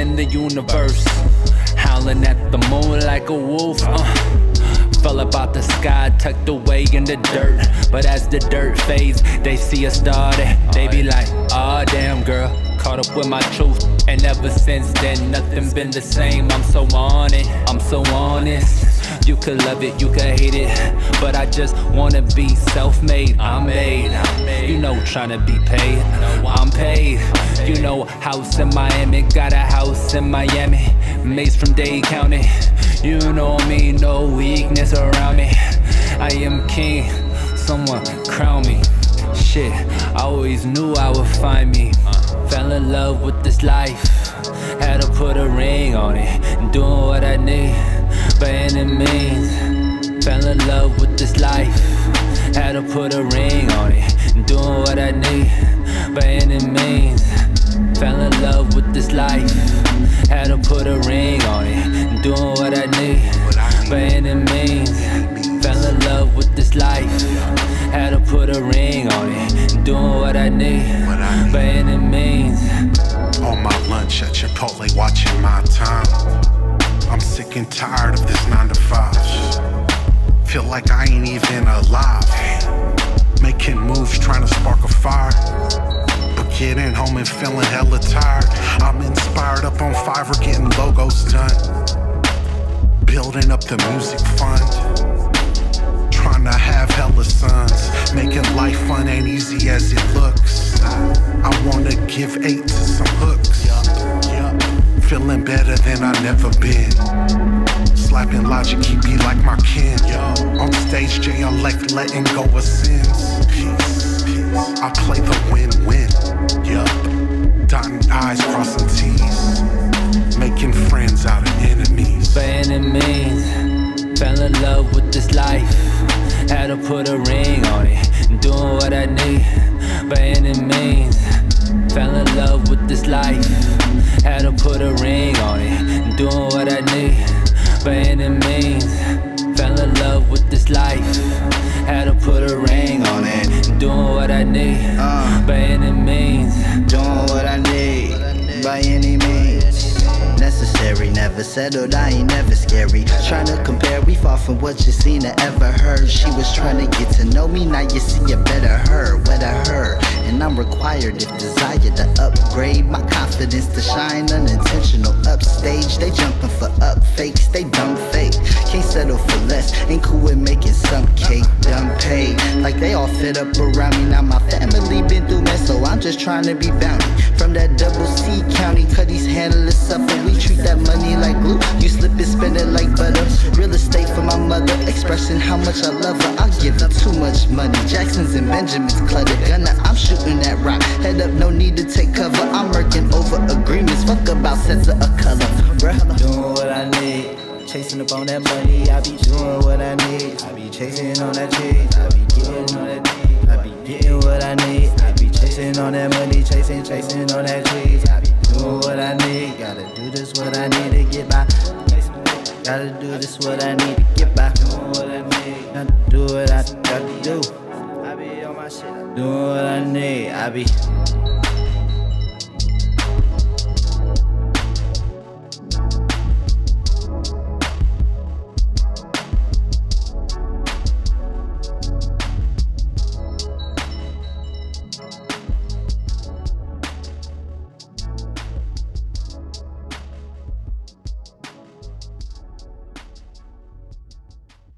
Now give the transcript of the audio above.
in the universe. Howling at the moon like a wolf. Uh fell about the sky, tucked away in the dirt. But as the dirt fades, they see a star. They be like, ah, oh, damn, girl, caught up with my truth. And ever since then, nothing's been the same. I'm so on it, I'm so honest. You could love it, you could hate it. But I just wanna be self made. I'm made. You know, tryna be paid. I'm paid, you know, house in Miami, got a house in Miami, maze from Dade County. You know me, no weakness around me. I am king, someone crown me. Shit, I always knew I would find me. Fell in love with this life, had to put a ring on it, doing what I need by any means. Fell in love with this life, had to put a ring on it, doing what I need by any means. Fell in love with this life, had to put a ring on it, doing what I need by any means. Fell in love with this life, had to put a ring on it, doing what I need by any means. On my lunch at Chipotle, watching my time. I'm sick and tired of this 9 to 5. Feel like I ain't even alive. Making moves, trying to spark a fire. But getting home and feeling hella tired. I'm inspired up on Fiverr, getting logos done. Building up the music fund. Trying to have hella sons. Making life fun ain't easy as it looks. I wanna give eight to some hooks. Feeling better than I never been. Slapping logic, he be like my letting go of sins. Peace, peace. I play the win-win. Yup. Dotting I's, crossing T's. Making friends out of enemies. by any means. Fell in love with this life, had to put a ring on it, doing what I need by any means. Fell in love with this life, had to put a ring Never settled, I ain't never scary. Trying to compare, we far from what you seen or ever heard. She was trying to get to know me, now you see a better her, I heard. And I'm required if desired to upgrade my confidence to shine unintentional upstage. They jumping for up fakes, they dumb fake. Can't settle for less, ain't cool with making some cake, dumb paid. Like they all fit up around me. Now my family been through mess, so I'm just trying to be bounty. From that double C county, Cutty's handle is and We treat that money like glue. You slip it, spend it like butter. Real estate for my mother, expressing how much I love her. I give her too much money. Jackson's and Benjamin's cluttered. Gunner, I'm shooting that rock. Head up, no need to take cover. I'm working over agreements. Fuck about sets of a color, bruh. Doing what I need. Chasing up on that money, I be doing what I need. I be chasing on that cheese, I be getting on that cheese. I be getting what I need. I be chasing on that money, chasing, chasing on that. By. Gotta do this what I need to get by. Doing what I need. Gotta do what I gotta do. I be on my shit. Doing what I need. I be.